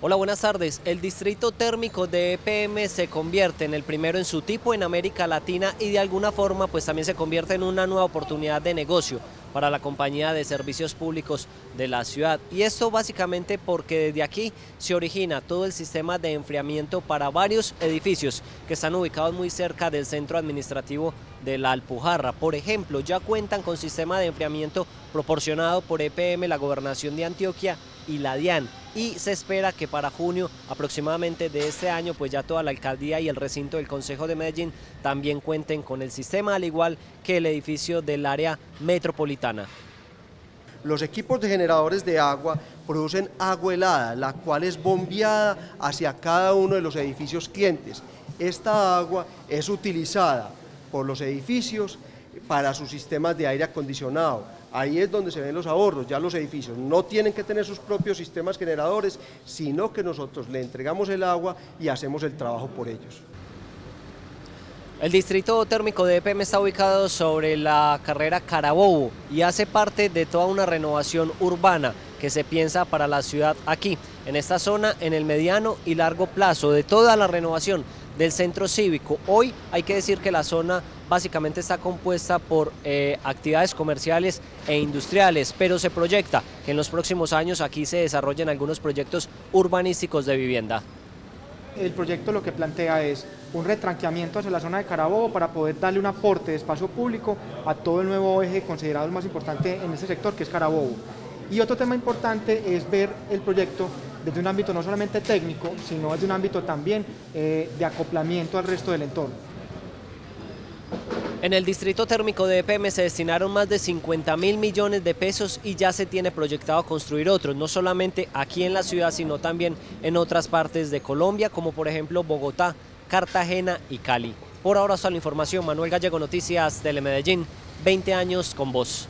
Hola, buenas tardes. El distrito térmico de EPM se convierte en el primero en su tipo en América Latina y de alguna forma pues también se convierte en una nueva oportunidad de negocio para la compañía de servicios públicos de la ciudad. Y esto básicamente porque desde aquí se origina todo el sistema de enfriamiento para varios edificios que están ubicados muy cerca del centro administrativo de la Alpujarra. Por ejemplo, ya cuentan con sistema de enfriamiento proporcionado por EPM, la Gobernación de Antioquia y la DIAN y se espera que para junio aproximadamente de este año pues ya toda la alcaldía y el recinto del Consejo de Medellín también cuenten con el sistema al igual que el edificio del área metropolitana. Los equipos de generadores de agua producen agua helada, la cual es bombeada hacia cada uno de los edificios clientes. Esta agua es utilizada por los edificios para sus sistemas de aire acondicionado. Ahí es donde se ven los ahorros, ya los edificios no tienen que tener sus propios sistemas generadores, sino que nosotros le entregamos el agua y hacemos el trabajo por ellos. El distrito térmico de EPM está ubicado sobre la carrera Carabobo y hace parte de toda una renovación urbana que se piensa para la ciudad aquí, en esta zona, en el mediano y largo plazo, de toda la renovación del centro cívico. Hoy hay que decir que la zona básicamente está compuesta por eh, actividades comerciales e industriales, pero se proyecta que en los próximos años aquí se desarrollen algunos proyectos urbanísticos de vivienda. El proyecto lo que plantea es un retranqueamiento hacia la zona de Carabobo para poder darle un aporte de espacio público a todo el nuevo eje considerado el más importante en este sector, que es Carabobo. Y otro tema importante es ver el proyecto desde un ámbito no solamente técnico, sino desde un ámbito también eh, de acoplamiento al resto del entorno. En el distrito térmico de EPM se destinaron más de 50 mil millones de pesos y ya se tiene proyectado construir otros, no solamente aquí en la ciudad, sino también en otras partes de Colombia, como por ejemplo Bogotá, Cartagena y Cali. Por ahora está la información, Manuel Gallego Noticias, Telemedellín, 20 años con vos.